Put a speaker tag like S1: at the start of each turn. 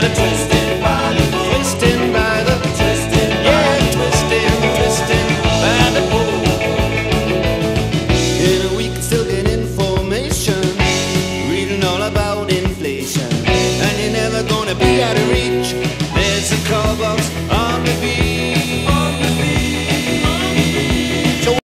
S1: twisting by the,